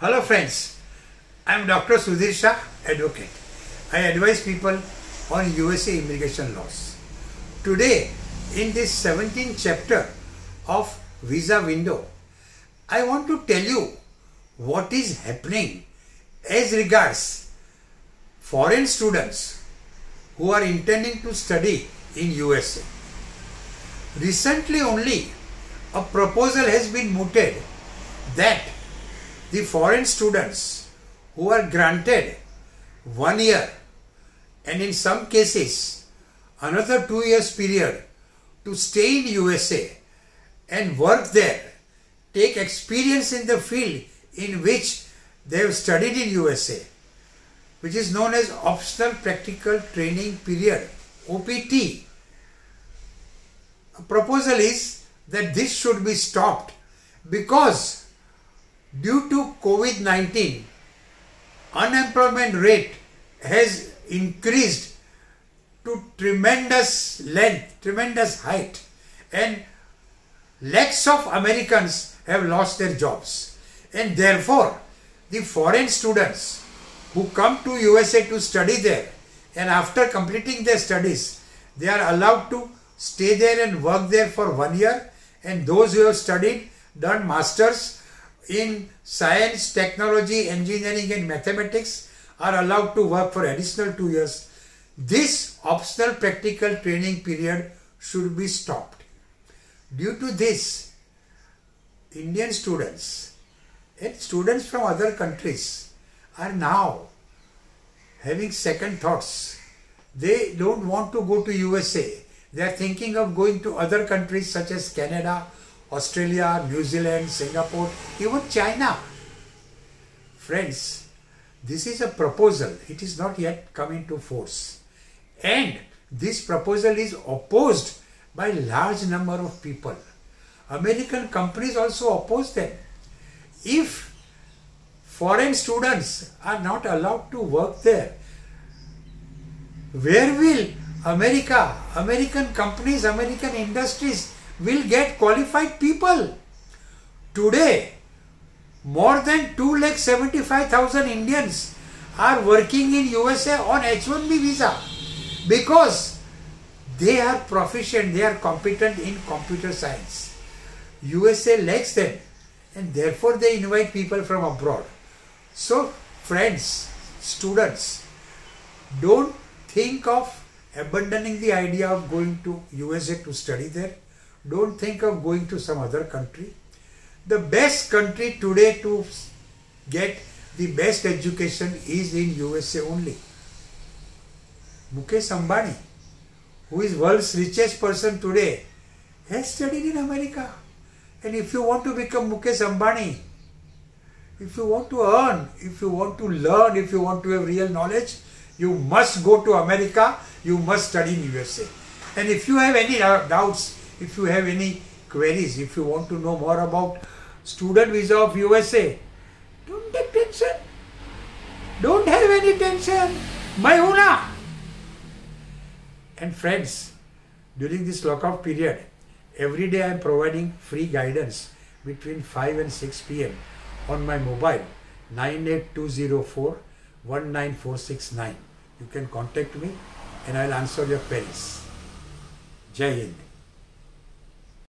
Hello friends, I am Dr. Sudhir Shah, advocate. I advise people on USA immigration laws. Today, in this 17th chapter of Visa Window, I want to tell you what is happening as regards foreign students who are intending to study in USA. Recently only a proposal has been mooted that the foreign students who are granted one year and in some cases another two years period to stay in USA and work there, take experience in the field in which they have studied in USA, which is known as Optional Practical Training Period, OPT. A proposal is that this should be stopped because due to COVID-19, unemployment rate has increased to tremendous length, tremendous height and lakhs of Americans have lost their jobs. And therefore the foreign students who come to USA to study there and after completing their studies they are allowed to stay there and work there for one year. And those who have studied done masters in science, technology, engineering and mathematics are allowed to work for additional two years. This optional practical training period should be stopped. Due to this, Indian students and students from other countries are now having second thoughts. They don't want to go to USA. They are thinking of going to other countries such as Canada, Australia, New Zealand, Singapore, even China. Friends, this is a proposal. It is not yet come into force. And this proposal is opposed by large number of people. American companies also oppose them. If foreign students are not allowed to work there, where will America, American companies, American industries will get qualified people? Today, more than 2,75,000 Indians are working in USA on H1B visa because they are proficient, they are competent in computer science. USA lacks them and therefore they invite people from abroad. So friends, students, don't think of abandoning the idea of going to USA to study there. Don't think of going to some other country. The best country today to get the best education is in USA only. Mukesh Ambani, who is world's richest person today, has studied in America. And if you want to become Mukesh Ambani, if you want to earn, if you want to learn, if you want to have real knowledge, you must go to America, you must study in USA. And if you have any uh, doubts, if you have any queries, if you want to know more about student visa of USA, don't take tension. Don't have any tension. My Mayuna. And friends, during this lockout period, every day I am providing free guidance between 5 and 6 pm on my mobile 98204 19469. You can contact me and I'll answer your queries. Jai Hind.